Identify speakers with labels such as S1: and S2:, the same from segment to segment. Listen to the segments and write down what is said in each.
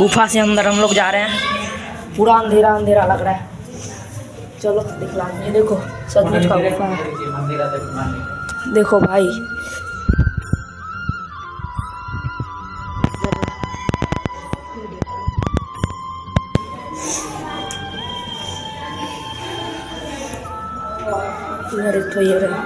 S1: गुफा से अंदर हम लोग जा रहे हैं। पूरा अंधेरा अंधेरा लग रहा है। चलो दिखला देखो, सचमुच का गुफा है। देखो भाई। तो ये रहा।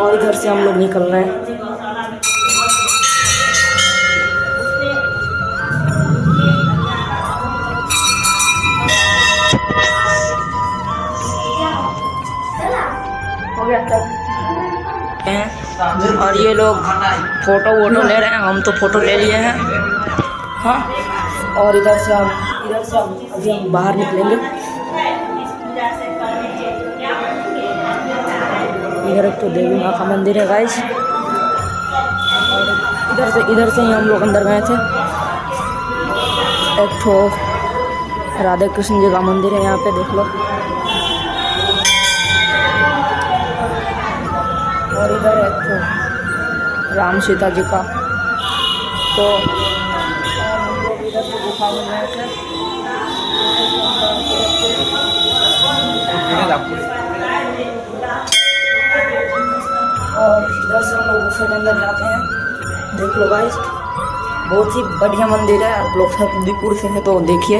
S1: और इधर से हम लोग निकल रहे हैं। और ये लोग फ़ोटो वोटो ले रहे हैं, हम तो फ़ोटो ले लिए हैं। हाँ। और इधर से हम, इधर से हम अभी हम बाहर निकलेंगे। इधर एक तो देवी माँ का मंदिर है गाइस इधर से इधर से ही हम लोग अंदर गए थे। एक ठो राधे कृष्ण जी का मंदिर है, यहाँ पे देख लो। और इधर एक ठो राम सीता जी का। तो इधर से गुफा में गए थे और इधर से हम लोग गुफे के अंदर जाते हैं। देख लो गाइस बहुत ही बढ़िया मंदिर है। आप लोग फतेहपुर से हैं तो देखिए।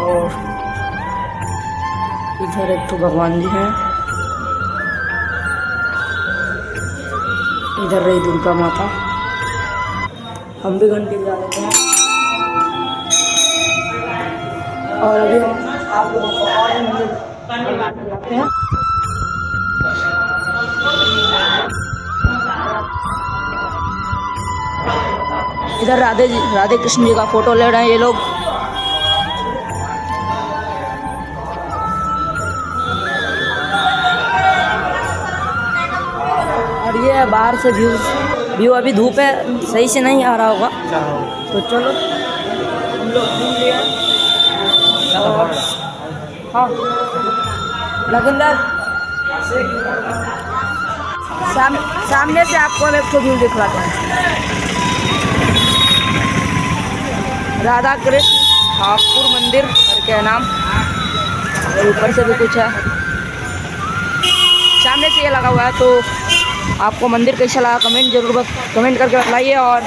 S1: और इधर एक तो भगवान जी हैं। इधर रही दुर्गा माता। हम भी घंटी बजा लेते हैं। और अभी हम आप लोगों को और मंदिर हैं। इधर राधे जी, राधे कृष्ण जी का फ़ोटो ले रहे हैं ये लोग। और ये है बाहर से व्यू व्यू अभी धूप है, सही से नहीं आ रहा होगा। तो चलो। हाँ। सामने से आपको एक व्यू दिखलाते हैं। राधा कृष्ण ठाकुर मंदिर करके है नाम? और ऊपर से भी कुछ है। सामने से ये लगा हुआ है तो आपको मंदिर कैसा लगा? कमेंट ज़रूर बस कमेंट करके बताइए और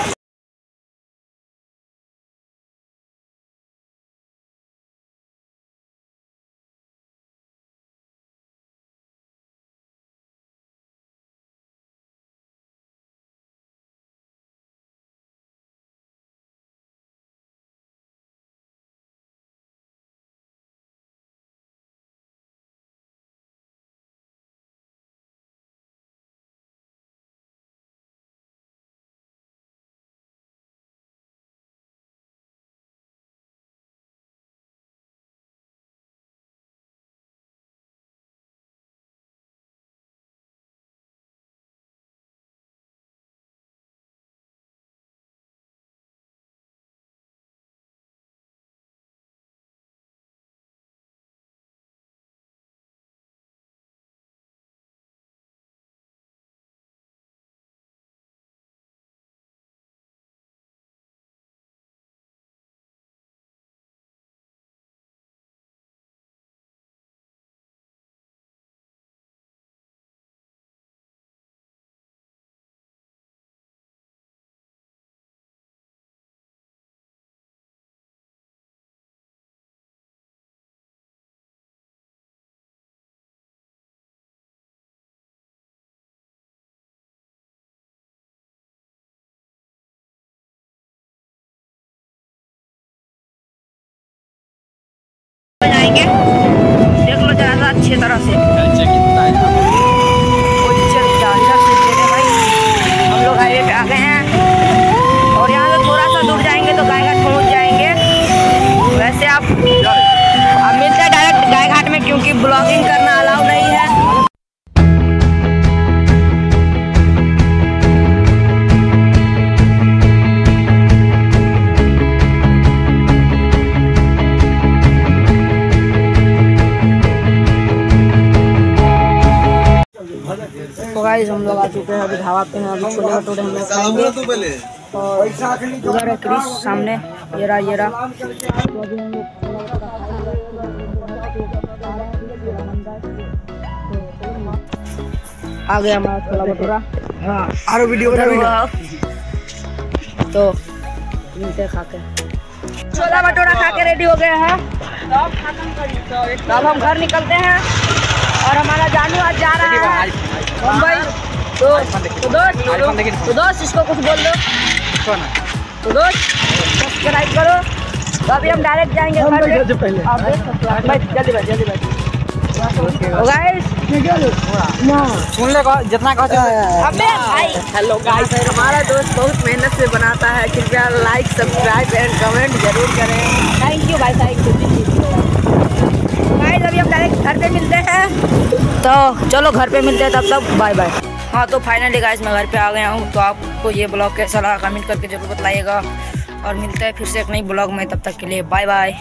S1: जाएँगे। देख लो सा अच्छी तरह से। लोग आ चुके हैं अभी ढाबा पे हैं अभी छोले भटूरे हम लोग खाएँगे। और उधर है क्रिस सामने ये रहा ये रहा तो अभी हम लोग आ गया हमारा छोला भटूरा।
S2: आरो वीडियो बना वीडियो।
S1: तो मिलते खा के छोला भटूरा खा के रेडी हो गए हैं। तो अब हम घर निकलते हैं। और हमारा जानू आज जा रहा है। मुंबई इसको कुछ बोल दो तो दोस्त सब्सक्राइब करो तो अभी हम डायरेक्ट जाएँगे घर जल्दी जल्दी
S2: सुन ले जितना हेलो गाइस हमारा दोस्त बहुत मेहनत से बनाता है कृपया लाइक सब्सक्राइब एंड कमेंट ज़रूर करें
S1: थैंक यू भाई थैंक यू गाइस अभी हम डायरेक्ट घर पे मिलते हैं तो चलो घर पे मिलते हैं तब तक बाय बाय हाँ तो फाइनली गाइस मैं घर पे आ गया हूँ। तो आपको ये ब्लॉग कैसा लगा, कमेंट करके ज़रूर बताइएगा। और मिलता है फिर से एक नई ब्लॉग में। तब तक के लिए बाय बाय